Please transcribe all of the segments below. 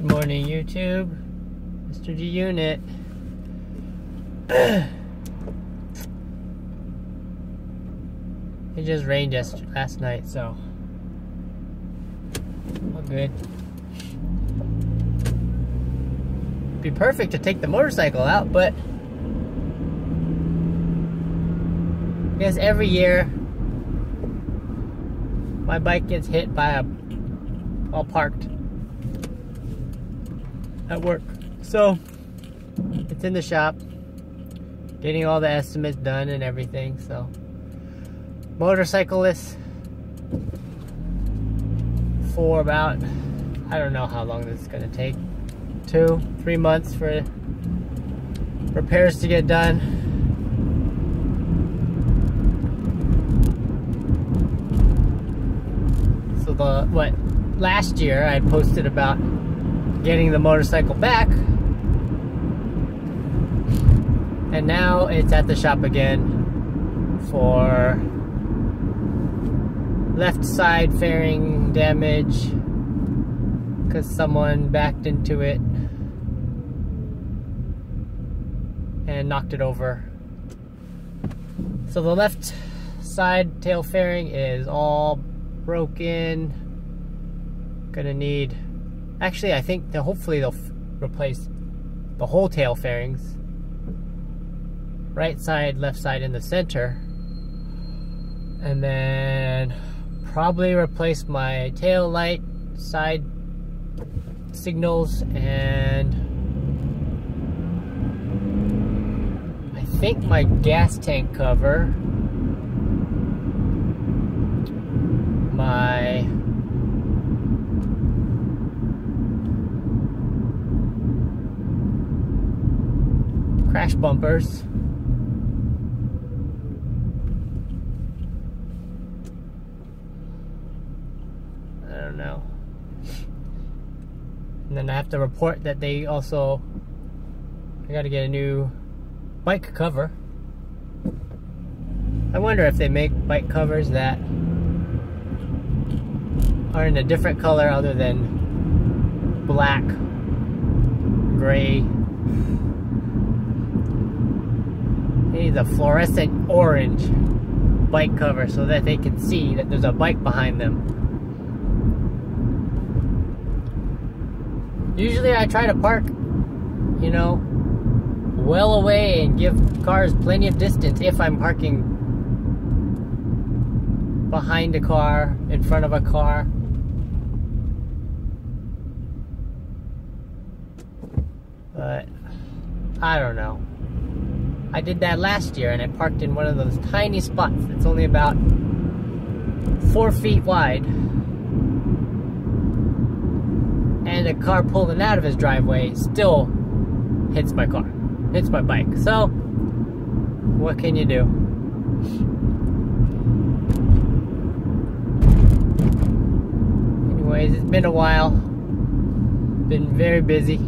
Good morning, YouTube. Mr. Gee Unit. it just rained just last night, so all good. Be perfect to take the motorcycle out, but I guess every year my bike gets hit by a all parked at work. So it's in the shop, getting all the estimates done and everything. So motorcyclists for about I don't know how long this is gonna take. Two, three months for repairs to get done. So the what last year I posted about getting the motorcycle back. And now it's at the shop again for left side fairing damage because someone backed into it and knocked it over. So the left side tail fairing is all broken. Gonna need Actually, I think that hopefully they'll replace the whole tail fairings. Right side, left side, in the center. And then probably replace my tail light, side signals, and I think my gas tank cover, my bumpers. I don't know. And then I have to report that they also, I gotta get a new bike cover. I wonder if they make bike covers that are in a different color other than black, gray, needs a fluorescent orange bike cover so that they can see that there's a bike behind them. Usually I try to park, you know, well away and give cars plenty of distance if I'm parking behind a car, in front of a car. But I don't know. I did that last year and I parked in one of those tiny spots that's only about four feet wide. And a car pulling out of his driveway still hits my car, hits my bike. So, what can you do? Anyways, it's been a while. Been very busy.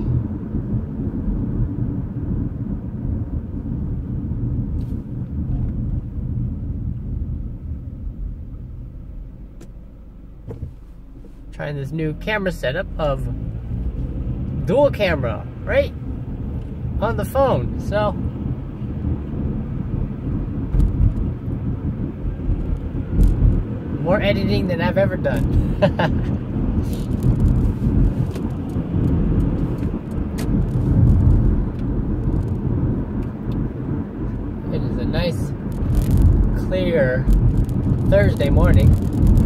Trying this new camera setup of dual camera, right? On the phone, so. More editing than I've ever done. it is a nice, clear Thursday morning.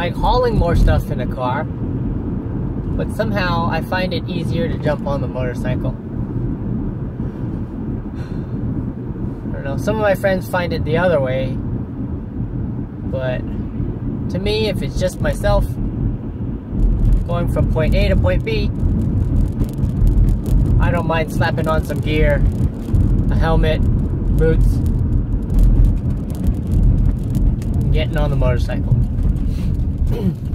Like hauling more stuff in a car, but somehow I find it easier to jump on the motorcycle. I don't know, some of my friends find it the other way, but to me, if it's just myself going from point A to point B, I don't mind slapping on some gear, a helmet, boots, getting on the motorcycle. Boom.